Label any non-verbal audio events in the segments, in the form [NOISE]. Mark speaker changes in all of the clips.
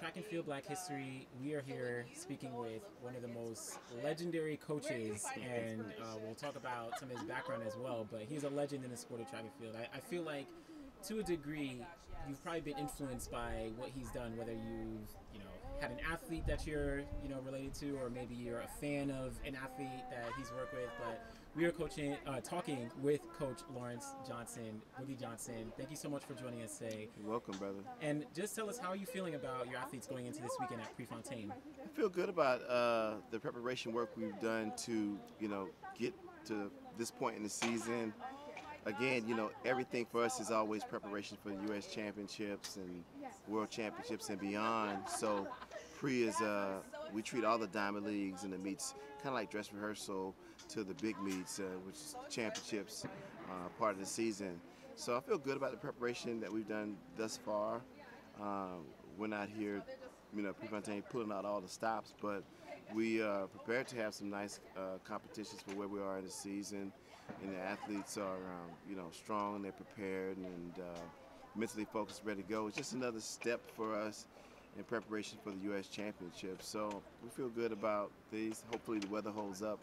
Speaker 1: Track and Field Black History. We are here speaking with one of the most legendary coaches, and uh, we'll talk about some of his background as well. But he's a legend in the sport of track and field. I, I feel like, to a degree, you've probably been influenced by what he's done, whether you've you know had an athlete that you're you know related to, or maybe you're a fan of an athlete that he's worked with. But we are coaching, uh, talking with Coach Lawrence Johnson, Boogie Johnson. Thank you so much for joining us today.
Speaker 2: You're welcome, brother.
Speaker 1: And just tell us how are you feeling about your athletes going into this weekend at Prefontaine.
Speaker 2: I feel good about uh, the preparation work we've done to, you know, get to this point in the season. Again, you know, everything for us is always preparation for the U.S. Championships and World Championships and beyond. So, pre is uh, we treat all the diamond leagues and the meets kind of like dress rehearsal to the big meets, uh, which is championships, uh, part of the season. So I feel good about the preparation that we've done thus far. Um, we're not here, you know, Prefontaine pulling out all the stops, but we are prepared to have some nice uh, competitions for where we are in the season. And the athletes are, um, you know, strong, and they're prepared, and uh, mentally focused, ready to go. It's just another step for us in preparation for the U.S. Championship. So we feel good about these. Hopefully the weather holds up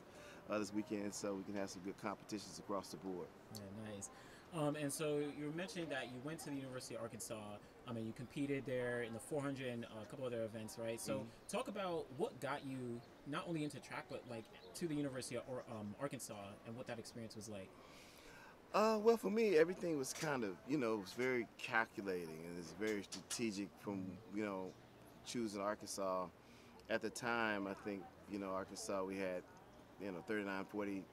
Speaker 2: uh, this weekend so we can have some good competitions across the board.
Speaker 1: Yeah, nice. Um, and so you mentioned that you went to the University of Arkansas. I mean, you competed there in the 400 and a couple other events, right? So mm-hmm. talk about what got you not only into track, but like to the University of um, Arkansas and what that experience was like.
Speaker 2: Uh, well, for me, everything was kind of, you know, it was very calculating and it's very strategic from, you know, choosing Arkansas. At the time, I think, you know, Arkansas, we had, you know, 39, 40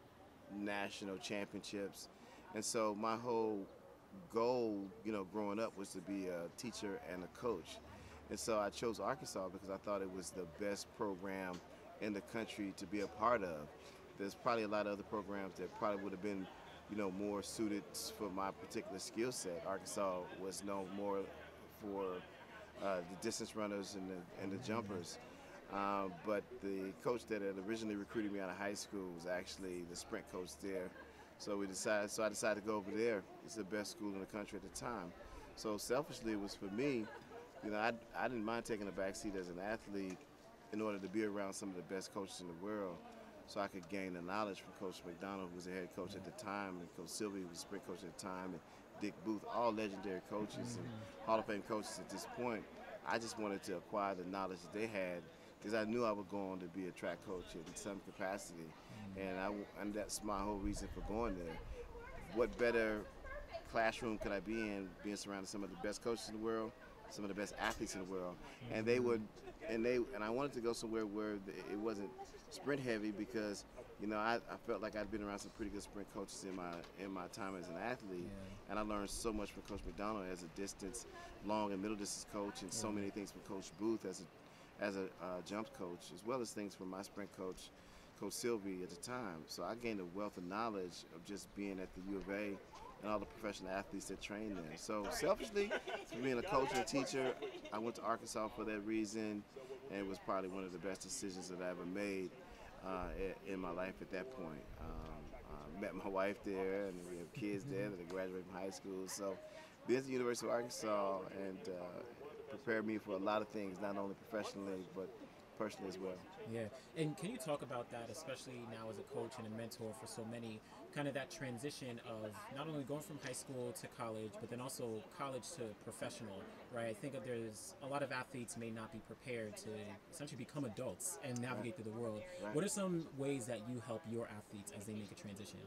Speaker 2: national championships. And so my whole goal, you know, growing up was to be a teacher and a coach. And so I chose Arkansas because I thought it was the best program in the country to be a part of. There's probably a lot of other programs that probably would have been, you know, more suited for my particular skill set. Arkansas was known more for uh, the distance runners and the, and the jumpers. Um, but the coach that had originally recruited me out of high school was actually the sprint coach there. So we decided. So I decided to go over there. It's the best school in the country at the time. So selfishly, it was for me. You know, I, I didn't mind taking a back seat as an athlete in order to be around some of the best coaches in the world, so I could gain the knowledge from Coach McDonnell, who was the head coach at the time, and Coach Sylvie, who was the sprint coach at the time, and Dick Booth, all legendary coaches and mm-hmm. Hall of Fame coaches at this point. I just wanted to acquire the knowledge that they had because I knew I would go on to be a track coach in some capacity, mm-hmm. and I and that's my whole reason for going there. What better classroom could I be in, being surrounded some of the best coaches in the world, some of the best athletes in the world, and they would, and they, and I wanted to go somewhere where it wasn't sprint heavy because, you know, I, I felt like I'd been around some pretty good sprint coaches in my in my time as an athlete, and I learned so much from Coach McDonnell as a distance, long and middle distance coach, and so many things from Coach Booth as a as a uh, jump coach, as well as things from my sprint coach, Coach Sylvie at the time. So I gained a wealth of knowledge of just being at the U of A and all the professional athletes that train there. So selfishly, being a coach and a teacher, I went to Arkansas for that reason, and it was probably one of the best decisions that I ever made uh, in my life at that point. Um, I met my wife there, and we have kids there that are graduating from high school. So being at the University of Arkansas and uh, prepared me for a lot of things, not only professionally, but personally as well.
Speaker 1: Yeah, and can you talk about that, especially now as a coach and a mentor for so many, kind of that transition of not only going from high school to college, but then also college to professional, right? I think that there's a lot of athletes may not be prepared to essentially become adults and navigate through the world. Right. What are some ways that you help your athletes as they make a transition?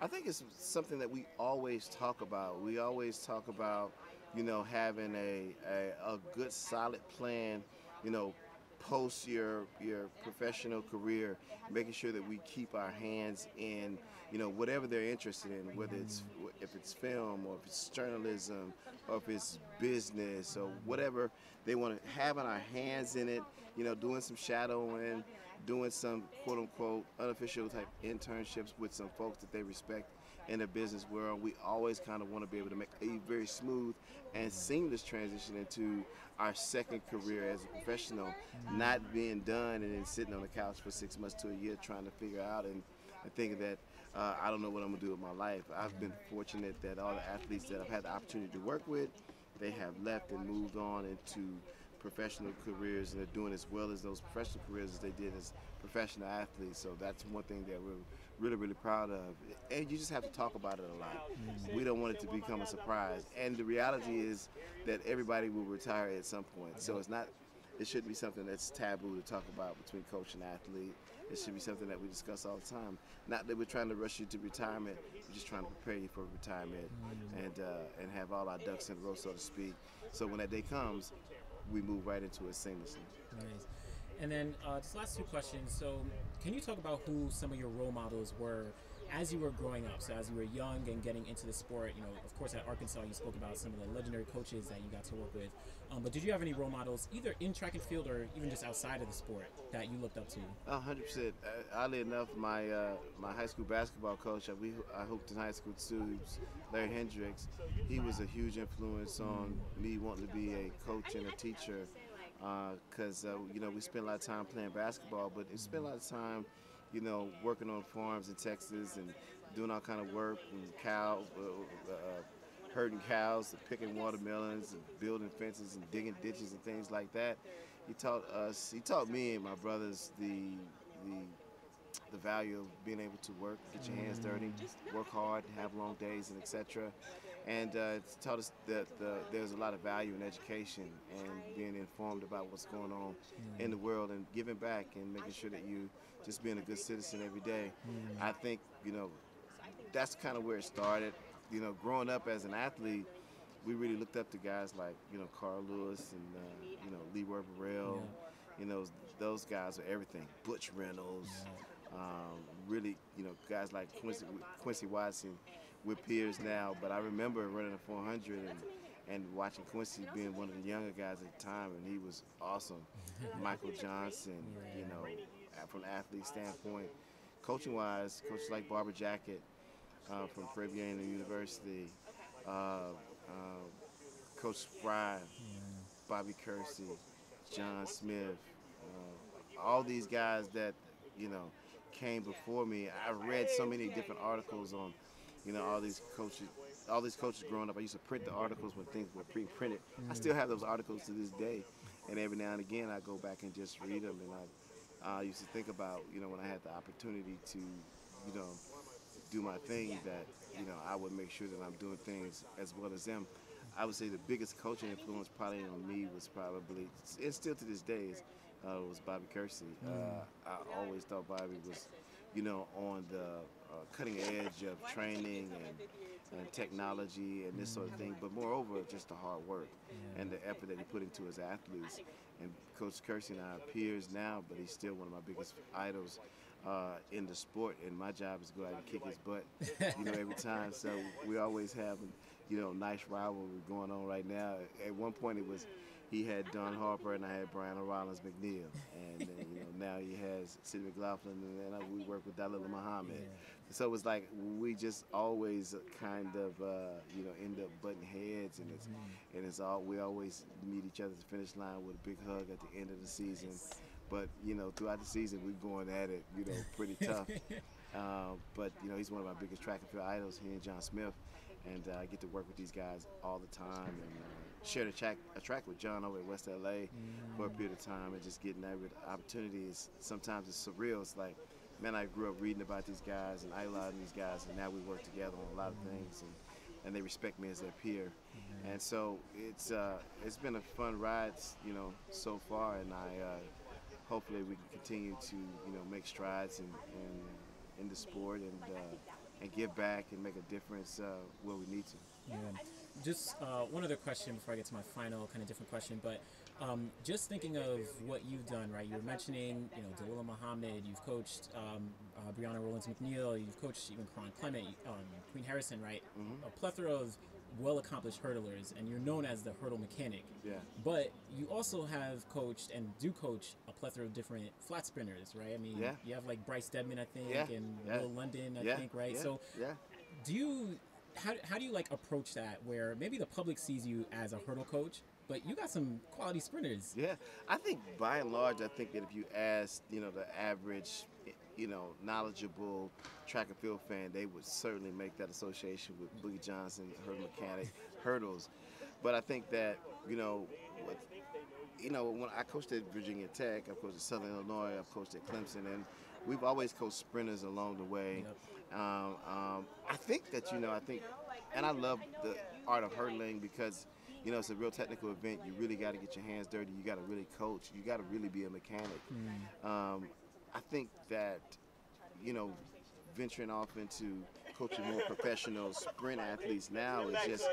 Speaker 2: I think it's something that we always talk about. We always talk about, you know, having a, a, a good solid plan, you know, post your your professional career, making sure that we keep our hands in you know whatever they're interested in, whether it's if it's film or if it's journalism or if it's business or whatever they want to having our hands in it. You know, doing some shadowing, doing some quote unquote unofficial type internships with some folks that they respect in the business world. We always kind of want to be able to make a very smooth and seamless transition into our second career as a professional, not being done and then sitting on the couch for six months to a year trying to figure out and, and thinking that uh, I don't know what I'm gonna do with my life. I've been fortunate that all the athletes that I've had the opportunity to work with, they have left and moved on into professional careers and they're doing as well as those professional careers as they did as professional athletes. So that's one thing that we're really, really proud of. And you just have to talk about it a lot. Mm-hmm. We don't want it to become a surprise. And the reality is that everybody will retire at some point. So it's not, it shouldn't be something that's taboo to talk about between coach and athlete. It should be something that we discuss all the time. Not that we're trying to rush you to retirement. We're just trying to prepare you for retirement and uh, and have all our ducks in a row, so to speak. So when that day comes, we move right into it seamlessly.
Speaker 1: Nice. And then uh, just last two questions. So, can you talk about who some of your role models were as you were growing up? So, as you were young and getting into the sport, you know, of course, at Arkansas, you spoke about some of the legendary coaches that you got to work with. Um, but did you have any role models, either in track and field or even just outside of the sport, that you looked up to?
Speaker 2: hundred percent. Uh, oddly enough, my uh, my high school basketball coach, we I hooped in high school too, Larry Hendricks. He was a huge influence on me wanting to be a coach and a teacher because uh, uh, you know we spent a lot of time playing basketball, but we spent a lot of time, you know, working on farms in Texas and doing all kind of work and cow, uh, uh, herding cows, picking watermelons, and building fences and digging ditches and things like that. He taught us, he taught me and my brothers the the the value of being able to work, get your hands dirty, work hard, have long days, and etc and uh, it's taught us that the, there's a lot of value in education and being informed about what's going on mm. in the world and giving back and making sure that you just being a good citizen every day. Mm. I think you know that's kind of where it started. You know, growing up as an athlete, we really looked up to guys like you know Carl Lewis and uh, you know Leroy Burrell. Yeah. You know, those guys are everything. Butch Reynolds. Yeah. Um, really, you know, guys like Quincy, Quincy Watson with peers now, but I remember running a 400 and, and watching Quincy being one of the younger guys at the time, and he was awesome. [LAUGHS] Michael Johnson, you know, from an athlete standpoint. Coaching wise, coaches like Barbara Jacket uh, from Prairie University, uh, uh, Coach Fry, Bobby Kersee, John Smith, uh, all these guys that, you know, came before me. I've read so many different articles on you know, all these coaches, all these coaches growing up. I used to print the articles when things were pre-printed. Mm. I still have those articles to this day, and every now and again I go back and just read them. And I, I used to think about, you know, when I had the opportunity to, you know, do my thing, that you know I would make sure that I'm doing things as well as them. I would say the biggest coaching influence probably on me was probably, and still to this day, is, uh, was Bobby Kersee. Mm. Uh, I always thought Bobby was, you know, on the uh, cutting edge of training and, and technology and this sort of thing, but moreover, just the hard work and the effort that he put into his athletes. And Coach Kersee and I are peers now, but he's still one of my biggest idols uh, in the sport. And my job is to go out and kick his butt, you know, every time. So we always have, you know, nice rivalry going on right now. At one point, it was he had Dawn Harper and I had Brian Rollins McNeal, and then, you know now he has Sydney McLaughlin, and then uh, we work with Dalilah Muhammad. Yeah. So it's like we just always kind of uh, you know end up butting heads, and it's mm-hmm. and it's all we always meet each other at the finish line with a big hug at the end of the season. But you know throughout the season we're going at it, you know, pretty [LAUGHS] tough. uh, but you know he's one of my biggest track and field idols. He and John Smith, and uh, I get to work with these guys all the time, and uh, share a track a track with John over at West LA mm-hmm. for a period of time, and just getting that opportunity is sometimes it's surreal. It's like man, I grew up reading about these guys and idolizing these guys, and now we work together on a lot of mm-hmm. things, and, and they respect me as their peer. Mm-hmm. And so it's uh, it's been a fun ride, you know, so far, and I uh, hopefully we can continue to you know make strides in in, in the sport and uh, and give back and make a difference uh, where we need to.
Speaker 1: Yeah. Just uh, one other question before I get to my final kind of different question, but um, just thinking of what you've done, right? You were mentioning, you know, Dalilah Muhammad. You've coached um, uh, Brianna Rollins McNeal. You've coached even Kerron Clement, um, Queen Harrison, right? Mm-hmm. A plethora of well-accomplished hurdlers, and you're known as the hurdle mechanic.
Speaker 2: Yeah.
Speaker 1: But you also have coached and do coach a plethora of different flat sprinters, right? I mean,
Speaker 2: yeah.
Speaker 1: you have like Bryce Deadmon, I think,
Speaker 2: yeah.
Speaker 1: and
Speaker 2: yeah.
Speaker 1: Will London, I think, right? So,
Speaker 2: yeah.
Speaker 1: do you? How, how do you like approach that where maybe the public sees you as a hurdle coach but you got some quality sprinters.
Speaker 2: Yeah, I think by and large, I think that if you ask, you know, the average, you know, knowledgeable track and field fan, they would certainly make that association with Boogie Johnson, hurdle mechanic, hurdles. But I think that, you know, you know, when I coached at Virginia Tech, I've coached at Southern Illinois, I've coached at Clemson, and we've always coached sprinters along the way.
Speaker 1: Yep.
Speaker 2: Um, um, I think that you know, I think, and I love the art of hurdling because you know it's a real technical event. You really got to get your hands dirty. You got to really coach. You got to really be a mechanic. Um, I think that you know, venturing off into coaching more professional sprint athletes now is just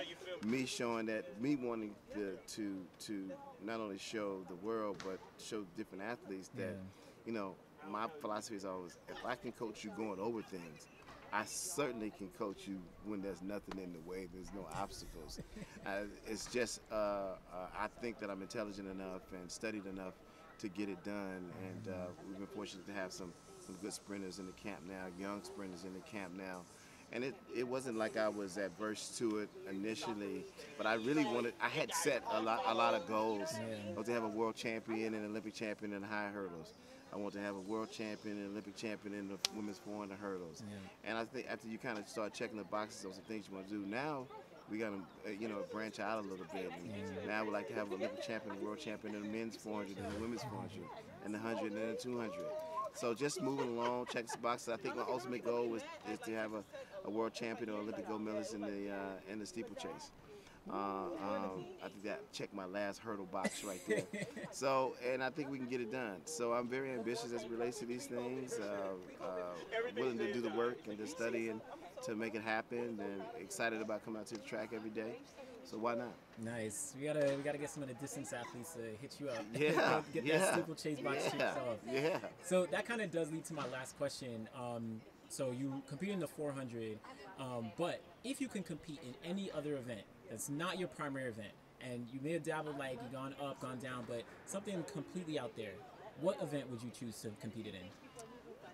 Speaker 2: me showing that me wanting to to to not only show the world but show different athletes that
Speaker 1: Yeah.
Speaker 2: you know my philosophy is always if I can coach you going over things. I certainly can coach you when there's nothing in the way. There's no obstacles. [LAUGHS] it's just uh, uh, I think that I'm intelligent enough and studied enough to get it done. And uh, we've been fortunate to have some some good sprinters in the camp now, young sprinters in the camp now. And it, it wasn't like I was adverse to it initially, but I really wanted. I had set a lot a lot of goals.
Speaker 1: Yeah.
Speaker 2: To have a world champion and Olympic champion in high hurdles. I want to have a world champion and Olympic champion in the women's 400 hurdles.
Speaker 1: Yeah.
Speaker 2: And I think after you kind of start checking the boxes on some things you want to do, now we got to, uh, you know, branch out a little bit. And Now we like to have an Olympic champion, a world champion in the men's 400 and the women's 400 and the 100 and the 200. So just moving along, check the boxes. I think my ultimate goal is, is to have a, a world champion or Olympic gold medalist in the uh, in the steeplechase. Uh, um, I think that checked my last hurdle box right there. [LAUGHS] so, and I think we can get it done. So I'm very ambitious as it relates to these things. Uh, uh, willing to do the work and to study and to make it happen, and excited about coming out to the track every day. So why not?
Speaker 1: Nice. We gotta we gotta get some of the distance athletes to hit you up.
Speaker 2: Yeah, [LAUGHS]
Speaker 1: get
Speaker 2: yeah,
Speaker 1: that steeplechase box
Speaker 2: yeah,
Speaker 1: off.
Speaker 2: yeah.
Speaker 1: So that kind of does lead to my last question. Um, so you compete in the 400, um, but if you can compete in any other event that's not your primary event, and you may have dabbled like you've gone up, gone down, but something completely out there, what event would you choose to compete in?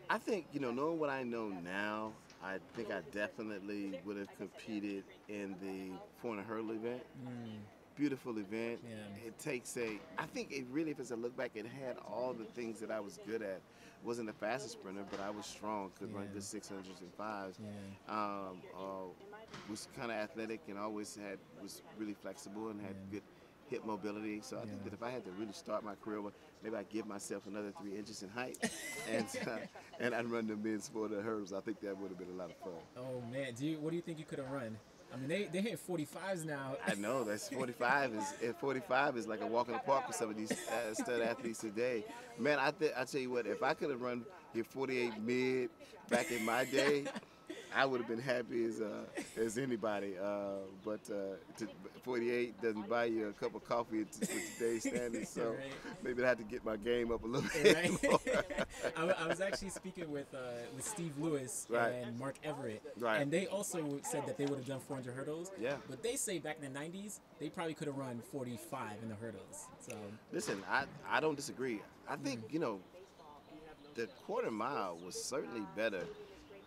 Speaker 2: I think you know, knowing what I know now, I think I definitely would have competed in the 400 hurdle event. Beautiful event.
Speaker 1: Yeah.
Speaker 2: It takes a. I think it really, if it's a look back, it had all the things that I was good at. Wasn't the fastest sprinter, but I was strong. Could run
Speaker 1: Yeah.
Speaker 2: good 600s and fives.
Speaker 1: Yeah.
Speaker 2: Um, uh, was kind of athletic and always had was really flexible and had
Speaker 1: Yeah.
Speaker 2: good hip mobility. So I think that if I had to really start my career, with, maybe I'd give myself another three inches in height, [LAUGHS] and uh, and I'd run the men's 400 hurdles. I think that would have been a lot of fun.
Speaker 1: Oh man, do you what do you think you could have run? I mean, they they hit 45s now.
Speaker 2: I know that's 45 is at 45 is like a walk in the park for some of these uh, stud athletes today. Man, I th- I tell you what, if I could have run here 48 mid back in my day, I would have been happy as uh, as anybody. Uh, but uh, to, 48 doesn't buy you a cup of coffee with today's standards, so [LAUGHS]
Speaker 1: Right.
Speaker 2: maybe I had to get my game up a little [LAUGHS] bit
Speaker 1: Right? [LAUGHS] I, I was actually speaking with uh, with Steve Lewis
Speaker 2: Right.
Speaker 1: and Mark Everett,
Speaker 2: Right.
Speaker 1: and they also said that they would have done 400 hurdles.
Speaker 2: Yeah.
Speaker 1: But they say back in the 90s, they probably could have run 45 in the hurdles. So
Speaker 2: Listen, I, I don't disagree. I think, you know, the quarter mile was certainly better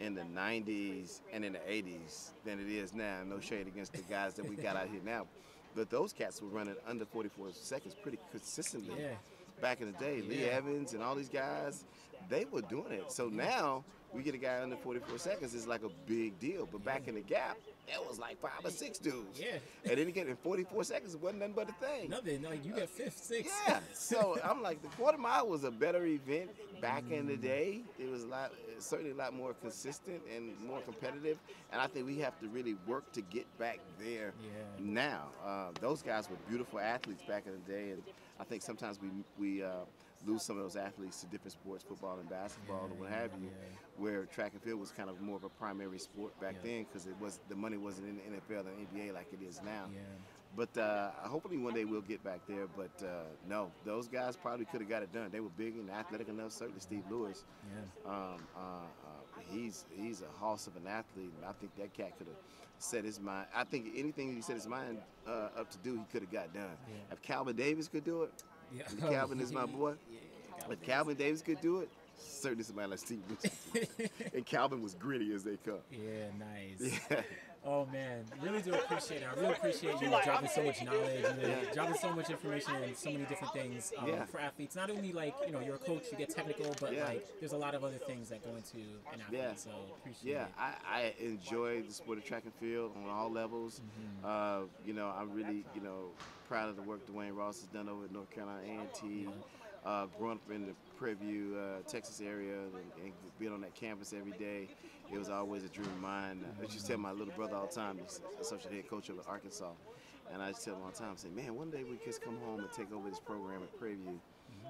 Speaker 2: in the 90s and in the 80s than it is now. No shade against the guys that we got out here now. But those cats were running under 44 seconds pretty consistently
Speaker 1: Yeah.
Speaker 2: back in the day. Lee
Speaker 1: Yeah.
Speaker 2: Evans and all these guys, they were doing it. So now we get a guy under 44 seconds, it's like a big deal. But back in the gap, that was like five or six dudes.
Speaker 1: Yeah.
Speaker 2: And then again, in 44 seconds, it wasn't nothing but a thing.
Speaker 1: nothing. Like you get fifth, sixth.
Speaker 2: Yeah. So [LAUGHS] I'm like, the quarter mile was a better event back in the day. It was a lot, certainly a lot more consistent and more competitive. And I think we have to really work to get back there
Speaker 1: Yeah.
Speaker 2: now. Uh, those guys were beautiful athletes back in the day, and I think sometimes we we uh, lose some of those athletes to different sports, football and basketball and what have you,
Speaker 1: yeah.
Speaker 2: where track and field was kind of more of a primary sport back
Speaker 1: Yeah.
Speaker 2: then because it was the money wasn't in the NFL and NBA like it is now.
Speaker 1: Yeah.
Speaker 2: But uh, hopefully one day we'll get back there. But uh, no, those guys probably could have got it done. They were big and athletic enough. Certainly Steve Lewis.
Speaker 1: Yeah.
Speaker 2: Um, uh, uh, he's he's a hoss of an athlete, and I think that cat could have set his mind. I think anything he set his mind uh, up to do, he could have got done.
Speaker 1: Yeah.
Speaker 2: If Calvin Davis could do it,
Speaker 1: Yeah.
Speaker 2: Calvin is my [LAUGHS] boy.
Speaker 1: Yeah,
Speaker 2: If Calvin Davis could do it, certainly somebody like Steve Lewis. [LAUGHS] and Calvin was gritty as they come.
Speaker 1: Yeah, nice.
Speaker 2: Yeah.
Speaker 1: Oh man, really do appreciate it. I really appreciate you dropping so much knowledge, and then dropping so much information and so many different things um,
Speaker 2: Yeah.
Speaker 1: for athletes. Not only like you know you're a coach, you get technical, but
Speaker 2: Yeah.
Speaker 1: like there's a lot of other things that go into an athlete.
Speaker 2: Yeah.
Speaker 1: So appreciate
Speaker 2: Yeah,
Speaker 1: it.
Speaker 2: I, I enjoy the sport of track and field on all levels. Uh, you know, I'm really, you know, proud of the work Duane Ross has done over at North Carolina A&T. Uh, growing up in the Prairie View, uh, Texas area, and, and being on that campus every day, it was always a dream of mine. I used to tell my little brother all the time, he's associate head coach at Arkansas, and I just tell him all the time, say, man, one day we kids come home and take over this program at Prairie View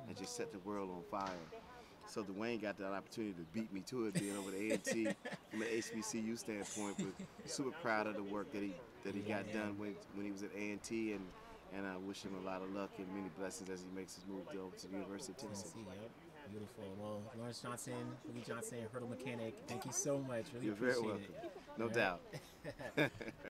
Speaker 2: and just set the world on fire. So Duane got that opportunity to beat me to it, being over the A&T [LAUGHS] from an HBCU standpoint. But super proud of the work that he that he got done when when he was at A&T, and and I wish him a lot of luck and many blessings as he makes his move over to the University of Tennessee.
Speaker 1: Yep. Beautiful. Well, Lawrence Johnson, Boogie Johnson, hurdle mechanic. Thank you so much. Really
Speaker 2: You're very
Speaker 1: appreciate
Speaker 2: welcome. No
Speaker 1: All right.
Speaker 2: doubt.
Speaker 1: it. [LAUGHS] [LAUGHS]